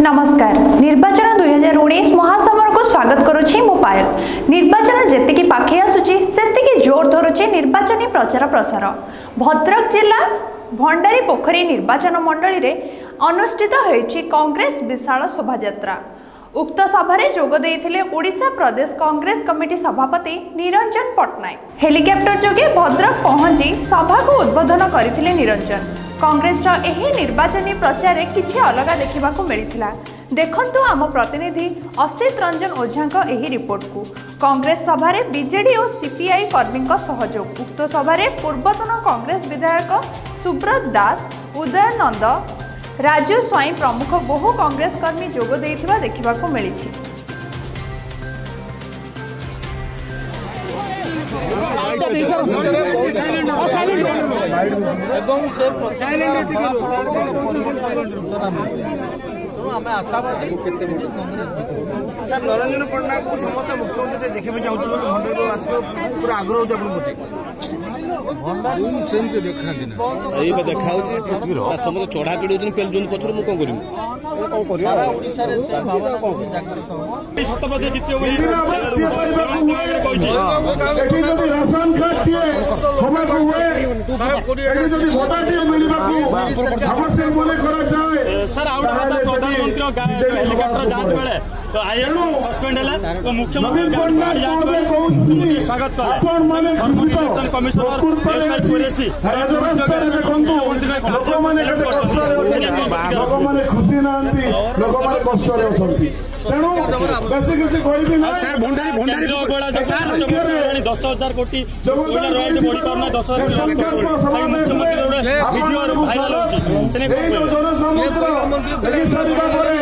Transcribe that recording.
नमस्कार निर्वाचन दुई हजार उन्नीस महासमर को स्वागत करुच्ची करुपायल निर्वाचन जी पखे आसुच्ची जोर धरू निर्वाचन प्रचार प्रसार भद्रक जिला भंडारी पोखरी निर्वाचन मंडल में अनुष्ठित कांग्रेस विशाल शोभा उक्त सभारे जोगदे ओडा प्रदेश कांग्रेस कमिटी सभापति निरंजन पट्टनायक हेलिकप्टर जोगे भद्रक पहुंची सभा को उद्बोधन करते निरंजन কংগ্রেসর এই নির্বাচনী প্রচারে কিছু অলগা দেখা মিলিলা দেখুন আমার প্রতিনিধি অসিত রঞ্জন ওঝাঙ্ক এই রিপোর্টকু কংগ্রেস সভার বিজেডি ও সিপিআই কর্মী সহযোগ উক্ত সভার পূর্বতন কংগ্রেস বিধায়ক সুব্রত দাস উদয়নন্দ রাজু স্বাଇଁ প্রমুখ বহু কংগ্রেস কর্মী যোগ দিয়ে দেখা মিছে साइलेंट ଏବଂ ସେ ସୂଚନା ମିଳିଲା ଆମେ ସାର୍ ନରେନ୍ଦ୍ର ପଟ୍ଟନାୟକଙ୍କୁ ସମସ୍ତେ ମୁଖ୍ୟମନ୍ତ୍ରୀ ଦେଖିବାକୁ ଚାହୁଁଥିଲୁ ଭଣ୍ଡାରୀକୁ ପୁରା ଆଗ୍ରହ ହେଉଛି ଆପଣଙ୍କ ସେମିତି ଦେଖାନ୍ତି ନା ଏଇ ଦେଖା ହେଉଛି ସମସ୍ତେ ଚଢ଼ା ଚଢ଼ି ହେଉଛନ୍ତି ପେଲ ଜୁନ୍ ମୁଁ କ'ଣ କରିବି ସତପଥେ ଜିତିବ ବୋଲି କହିଛି যদি ভোটারদের মিলব অবশ্যই মনে করা যায় স্যার আউ প্রধানমন্ত্রী হেলিকপ্টর যাঞ্চ বেড়ে আইএস সসপেন্ড হলে তো মুখ্যমন্ত্রী স্বাগত কলে কমিশনার ଲୋକମାନେ ଖୁସି ନାହାନ୍ତି ଲୋକମାନେ କଷ୍ଟରେ ଅଛନ୍ତି ତେଣୁ ବେଶୀ କିଛି କହିବି ଦଶ ହଜାର କୋଟି ଜନସମୁଦ୍ର ଦେଖିସାରିବା ପରେ